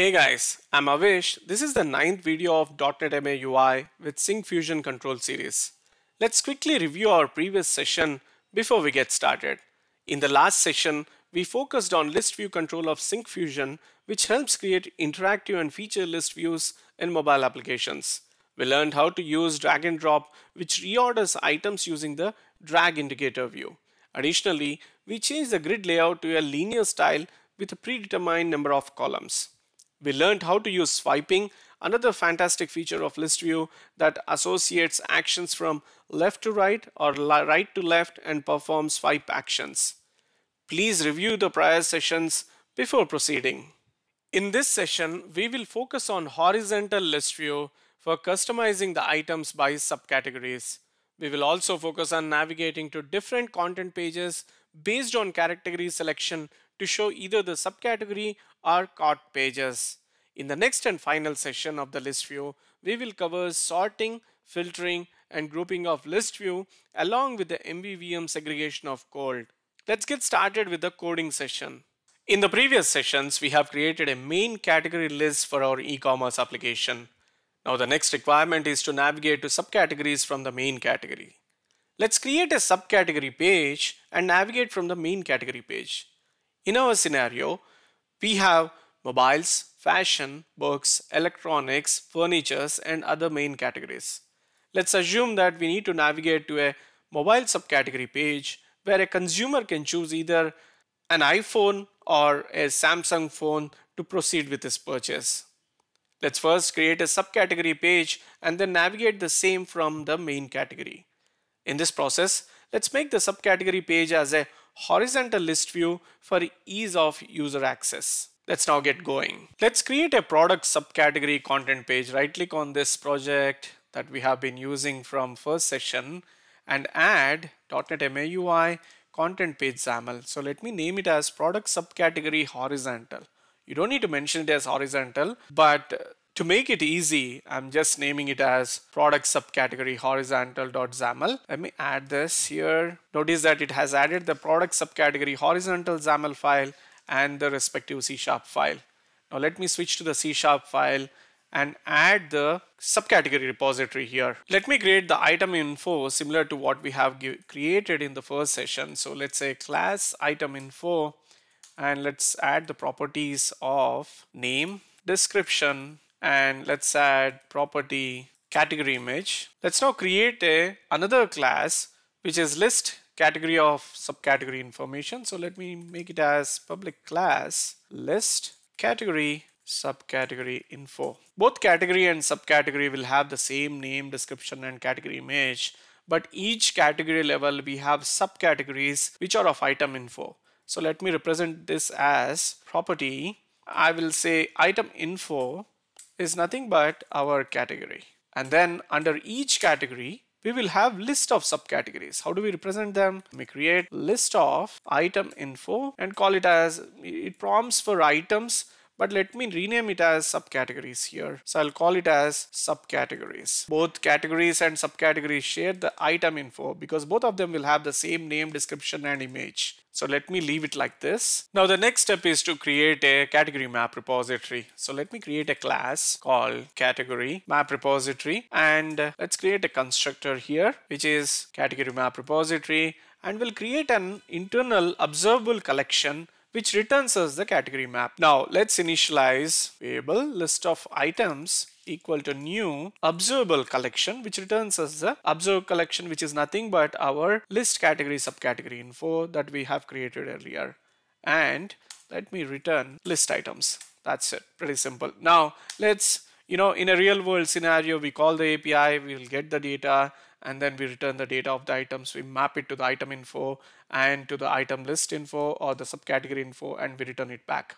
Hey guys, I'm Avish. This is the ninth video of .NET MAUI with Syncfusion Control series. Let's quickly review our previous session before we get started. In the last session, we focused on list view control of Syncfusion, which helps create interactive and feature list views in mobile applications. We learned how to use drag and drop, which reorders items using the drag indicator view. Additionally, we changed the grid layout to a linear style with a predetermined number of columns. We learned how to use swiping, another fantastic feature of list view that associates actions from left to right or right to left and performs swipe actions. Please review the prior sessions before proceeding. In this session, we will focus on horizontal list view for customizing the items by subcategories. We will also focus on navigating to different content pages based on category selection to show either the subcategory or cart pages. In the next and final session of the list view, we will cover sorting, filtering, and grouping of list view along with the MVVM segregation of code. Let's get started with the coding session. In the previous sessions, we have created a main category list for our e-commerce application. Now the next requirement is to navigate to subcategories from the main category. Let's create a subcategory page and navigate from the main category page. In our scenario, we have mobiles, fashion, books, electronics, furnitures, and other main categories. Let's assume that we need to navigate to a mobile subcategory page where a consumer can choose either an iPhone or a Samsung phone to proceed with his purchase. Let's first create a subcategory page and then navigate the same from the main category. In this process, let's make the subcategory page as a horizontal list view for ease of user access. Let's now get going. Let's create a product subcategory content page. Right click on this project that we have been using from first session and add .NET MAUI content page XAML. So let me name it as product subcategory horizontal. You don't need to mention it as horizontal, but to make it easy, I'm just naming it as product subcategory horizontal.xaml. Let me add this here. Notice that it has added the product subcategory horizontal XAML file and the respective C sharp file. Now let me switch to the C sharp file and add the subcategory repository here. Let me create the item info similar to what we have created in the first session. So let's say class item info and let's add the properties of name, description, and let's add property category image. Let's now create a another class which is list category of subcategory information. So let me make it as public class list category subcategory info. Both category and subcategory will have the same name, description and category image but each category level we have subcategories which are of item info. So let me represent this as property. I will say item info is nothing but our category. And then under each category, we will have list of subcategories. How do we represent them? We create list of item info and call it as it prompts for items but let me rename it as subcategories here. So I'll call it as subcategories. Both categories and subcategories share the item info because both of them will have the same name, description and image. So let me leave it like this. Now the next step is to create a category map repository. So let me create a class called category map repository and let's create a constructor here which is category map repository and we'll create an internal observable collection which returns us the category map. Now let's initialize variable list of items equal to new observable collection which returns us the observed collection which is nothing but our list category subcategory info that we have created earlier. And let me return list items. That's it. Pretty simple. Now let's you know in a real world scenario we call the API we'll get the data and then we return the data of the items. We map it to the item info and to the item list info or the subcategory info and we return it back.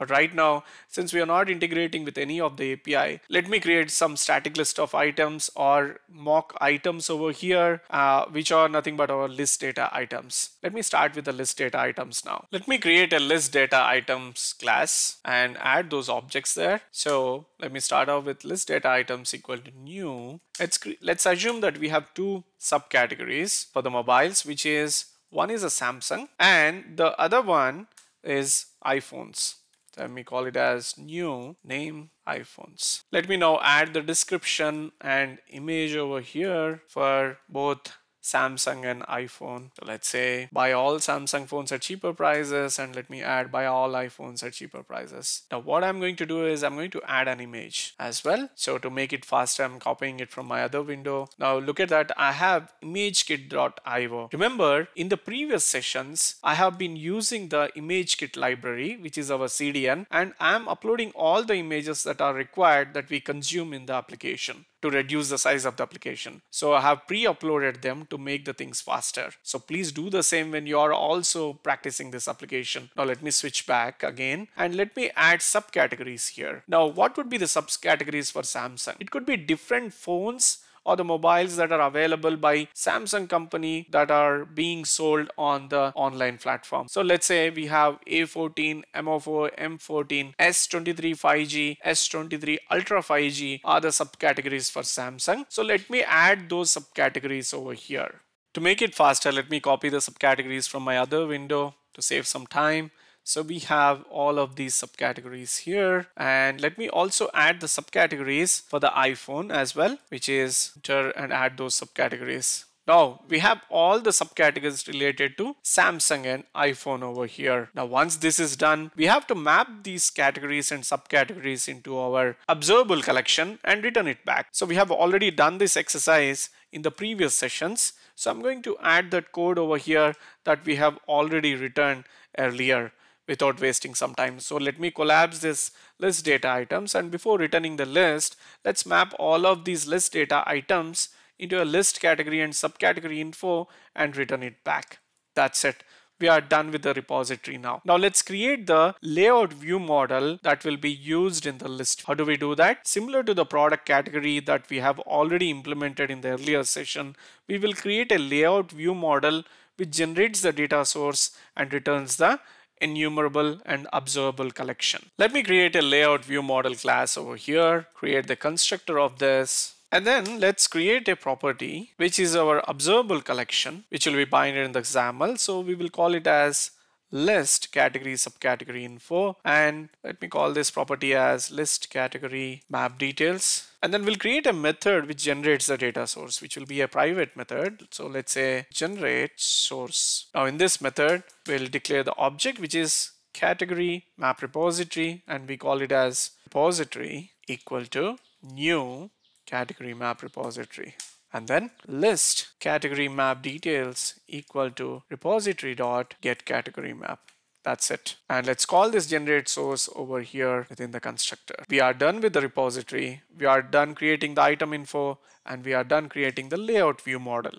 But right now, since we are not integrating with any of the API, let me create some static list of items or mock items over here, uh, which are nothing but our list data items. Let me start with the list data items now. Let me create a list data items class and add those objects there. So let me start off with list data items equal to new. Let's, let's assume that we have two subcategories for the mobiles, which is one is a Samsung and the other one is iPhones. Uh, let me call it as new name iPhones. Let me now add the description and image over here for both Samsung and iPhone. So let's say buy all Samsung phones at cheaper prices and let me add buy all iPhones at cheaper prices. Now what I'm going to do is I'm going to add an image as well. So to make it faster, I'm copying it from my other window. Now look at that. I have imagekit.io. Remember in the previous sessions, I have been using the ImageKit library, which is our CDN, and I'm uploading all the images that are required that we consume in the application to reduce the size of the application. So I have pre-uploaded them to make the things faster. So please do the same when you are also practicing this application. Now let me switch back again and let me add subcategories here. Now what would be the subcategories for Samsung? It could be different phones or the mobiles that are available by Samsung company that are being sold on the online platform. So let's say we have A14, M04, M14, S23 5G, S23 Ultra 5G are the subcategories for Samsung. So let me add those subcategories over here. To make it faster, let me copy the subcategories from my other window to save some time. So we have all of these subcategories here. And let me also add the subcategories for the iPhone as well, which is enter and add those subcategories. Now we have all the subcategories related to Samsung and iPhone over here. Now once this is done, we have to map these categories and subcategories into our observable collection and return it back. So we have already done this exercise in the previous sessions. So I'm going to add that code over here that we have already returned earlier without wasting some time. So let me collapse this list data items and before returning the list, let's map all of these list data items into a list category and subcategory info and return it back. That's it. We are done with the repository now. Now let's create the layout view model that will be used in the list. How do we do that? Similar to the product category that we have already implemented in the earlier session, we will create a layout view model which generates the data source and returns the enumerable and observable collection. Let me create a layout view model class over here, create the constructor of this, and then let's create a property which is our observable collection which will be binded in the XAML. So we will call it as list category subcategory info and let me call this property as list category map details. And then we'll create a method which generates the data source which will be a private method. So let's say generate source. Now in this method we'll declare the object which is category map repository and we call it as repository equal to new category map repository and then list category map details equal to repository dot get category map. That's it. And let's call this generate source over here within the constructor. We are done with the repository. We are done creating the item info and we are done creating the layout view model.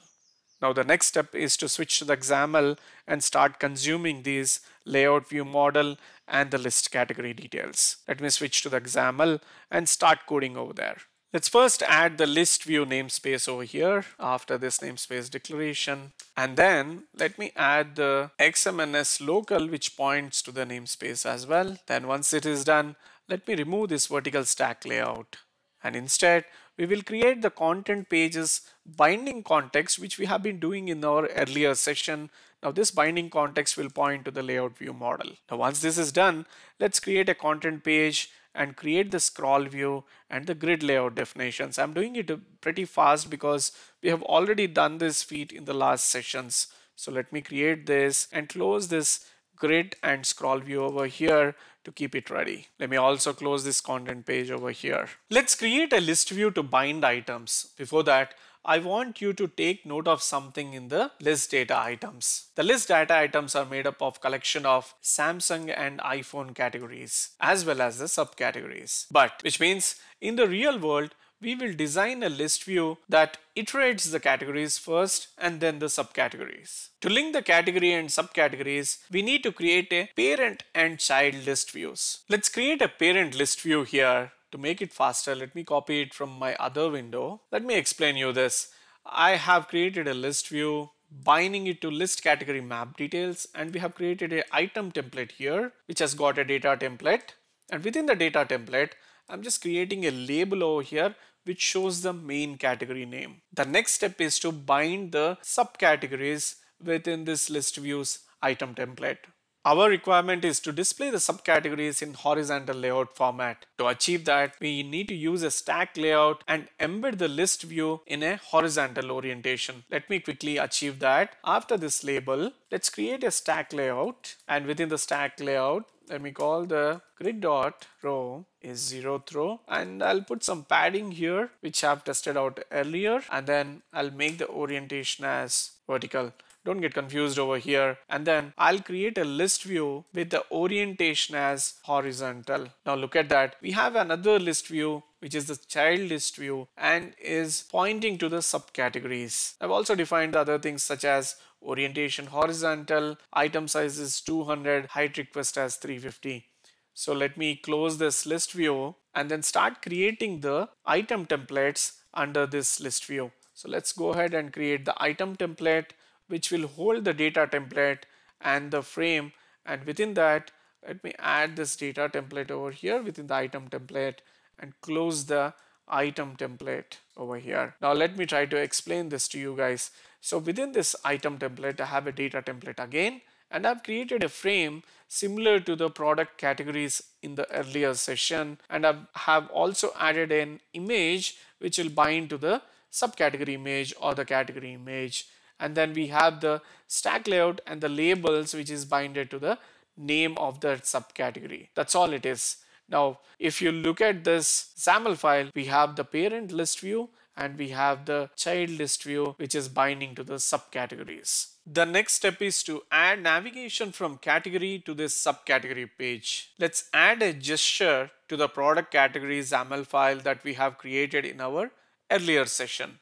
Now the next step is to switch to the XAML and start consuming these layout view model and the list category details. Let me switch to the XAML and start coding over there. Let's first add the list view namespace over here after this namespace declaration. And then let me add the XMNS local which points to the namespace as well. Then once it is done, let me remove this vertical stack layout. And instead, we will create the content pages binding context which we have been doing in our earlier session. Now this binding context will point to the layout view model. Now once this is done, let's create a content page and create the scroll view and the grid layout definitions. I'm doing it pretty fast because we have already done this feat in the last sessions. So let me create this and close this grid and scroll view over here to keep it ready. Let me also close this content page over here. Let's create a list view to bind items. Before that, I want you to take note of something in the list data items. The list data items are made up of collection of Samsung and iPhone categories as well as the subcategories. But which means in the real world, we will design a list view that iterates the categories first and then the subcategories. To link the category and subcategories, we need to create a parent and child list views. Let's create a parent list view here to make it faster, let me copy it from my other window. Let me explain you this. I have created a list view binding it to list category map details and we have created a item template here which has got a data template and within the data template I'm just creating a label over here which shows the main category name. The next step is to bind the subcategories within this list views item template. Our requirement is to display the subcategories in horizontal layout format. To achieve that, we need to use a stack layout and embed the list view in a horizontal orientation. Let me quickly achieve that. After this label, let's create a stack layout and within the stack layout, let me call the grid dot row is zeroth row and I'll put some padding here which I've tested out earlier and then I'll make the orientation as vertical don't get confused over here. And then I'll create a list view with the orientation as horizontal. Now look at that. We have another list view which is the child list view and is pointing to the subcategories. I've also defined other things such as orientation horizontal, item size is 200, height request as 350. So let me close this list view and then start creating the item templates under this list view. So let's go ahead and create the item template which will hold the data template and the frame and within that let me add this data template over here within the item template and close the item template over here. Now let me try to explain this to you guys. So within this item template I have a data template again and I've created a frame similar to the product categories in the earlier session and I have also added an image which will bind to the subcategory image or the category image and then we have the stack layout and the labels which is binded to the name of the subcategory. That's all it is. Now, if you look at this XAML file, we have the parent list view and we have the child list view which is binding to the subcategories. The next step is to add navigation from category to this subcategory page. Let's add a gesture to the product category XAML file that we have created in our earlier session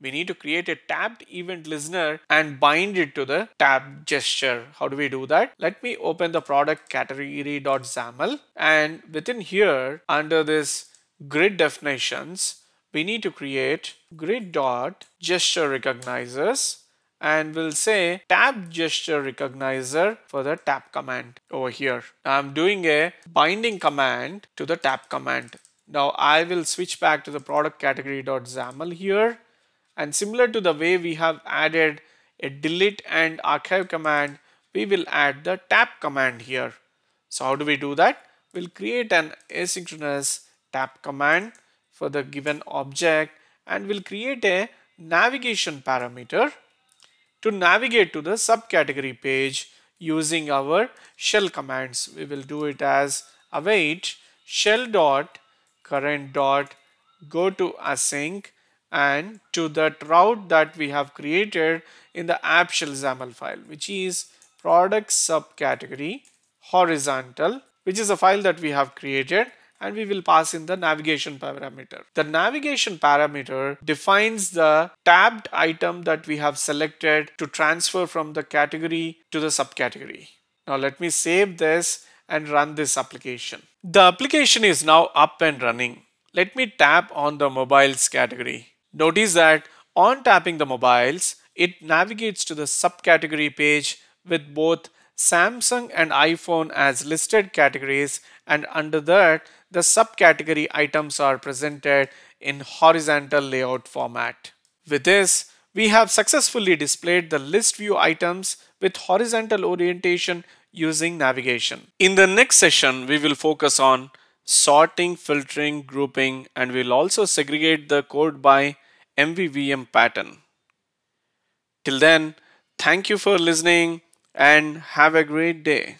we need to create a tabbed event listener and bind it to the tab gesture. How do we do that? Let me open the product category.xaml and within here under this grid definitions, we need to create grid dot gesture recognizers and we'll say tap gesture recognizer for the tab command over here. I'm doing a binding command to the tab command. Now I will switch back to the product category.xaml here and similar to the way we have added a delete and archive command, we will add the tab command here. So how do we do that? We'll create an asynchronous tab command for the given object and we'll create a navigation parameter to navigate to the subcategory page using our shell commands. We will do it as await shell dot current dot go to async and to that route that we have created in the app shell XAML file, which is product subcategory horizontal, which is a file that we have created and we will pass in the navigation parameter. The navigation parameter defines the tabbed item that we have selected to transfer from the category to the subcategory. Now let me save this and run this application. The application is now up and running. Let me tap on the mobiles category. Notice that on tapping the mobiles, it navigates to the subcategory page with both Samsung and iPhone as listed categories and under that the subcategory items are presented in horizontal layout format. With this, we have successfully displayed the list view items with horizontal orientation using navigation. In the next session, we will focus on sorting, filtering, grouping, and we'll also segregate the code by MVVM pattern. Till then, thank you for listening and have a great day.